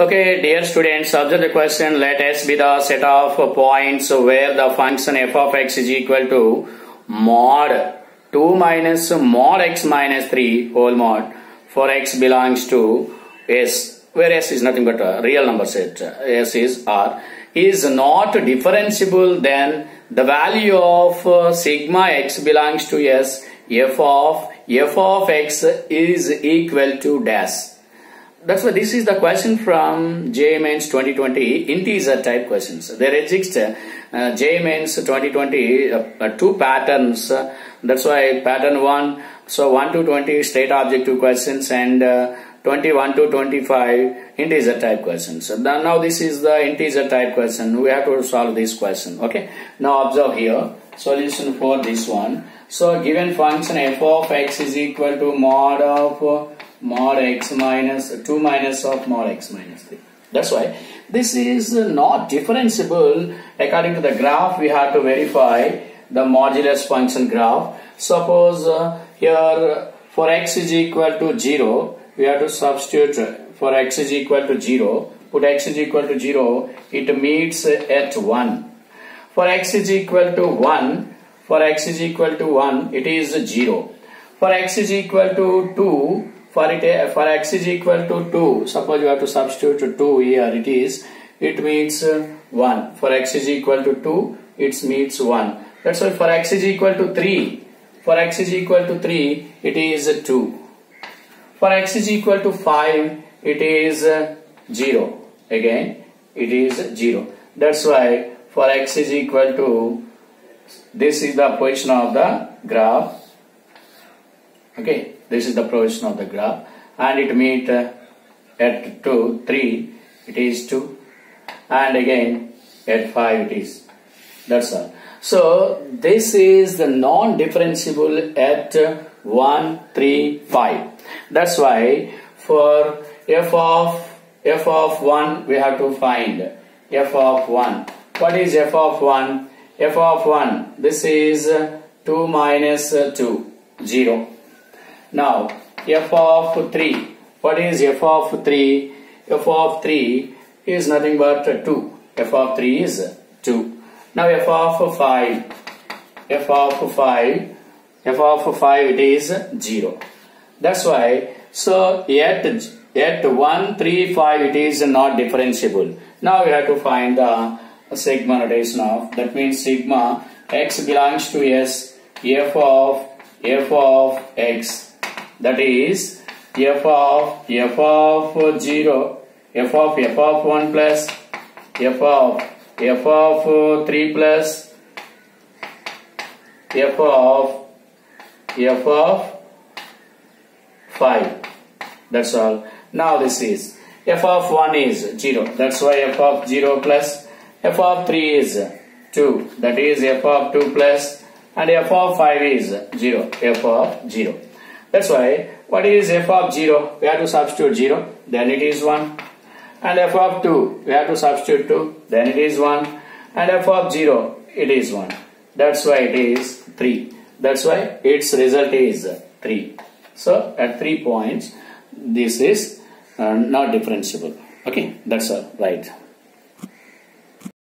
Okay, dear students, observe the question. Let S be the set of points where the function f of x is equal to mod 2 minus mod x minus 3 whole mod for x belongs to S, where S is nothing but a real number set. S is R is not differentiable then the value of uh, sigma x belongs to S f of f of x is equal to dash that's why this is the question from JEE Mains 2020 integer type questions. There exist uh, JEE Mains 2020 uh, uh, two patterns. Uh, that's why pattern 1, so 1 to 20 state objective questions and uh, 21 to 25 integer type questions. Now this is the integer type question. We have to solve this question. Okay. Now observe here solution for this one. So given function f of x is equal to mod of mod x minus uh, 2 minus of mod x minus 3. That's why this is uh, not differentiable according to the graph we have to verify the modulus function graph. Suppose uh, here uh, for x is equal to 0 we have to substitute for x is equal to 0 put x is equal to 0 it meets at 1. For x is equal to 1 for x is equal to 1 it is 0. For x is equal to 2 for it for x is equal to 2 suppose you have to substitute 2 here. It is it means uh, 1 for x is equal to 2 it means 1 that's why for x is equal to 3 for x is equal to 3 it is 2 for x is equal to 5 it is uh, 0 again it is 0 that's why for x is equal to this is the position of the graph okay this is the position of the graph and it meet uh, at 2 3 it is 2 and again at 5 it is. That's all. So this is the non-differentiable at uh, 1 3 5 that's why for f of f of 1 we have to find f of 1 what is f of 1 f of 1 this is uh, 2 minus uh, 2 0 now, f of 3. What is f of 3? f of 3 is nothing but 2. f of 3 is 2. Now, f of 5. f of 5. f of 5 it is 0. That's why, so at, at 1, 3, 5 it is not differentiable. Now, we have to find the sigma notation of, that means sigma x belongs to s, f of f of x that is f of f of 0 f of f of 1 plus f of f of 3 plus f of f of 5 that's all. Now this is f of 1 is 0 that's why f of 0 plus f of 3 is 2 that is f of 2 plus and f of 5 is 0 f of 0 that's why what is f of 0? We have to substitute 0, then it is 1. And f of 2, we have to substitute 2, then it is 1. And f of 0, it is 1. That's why it is 3. That's why its result is 3. So at 3 points, this is uh, not differentiable. Okay, that's all right.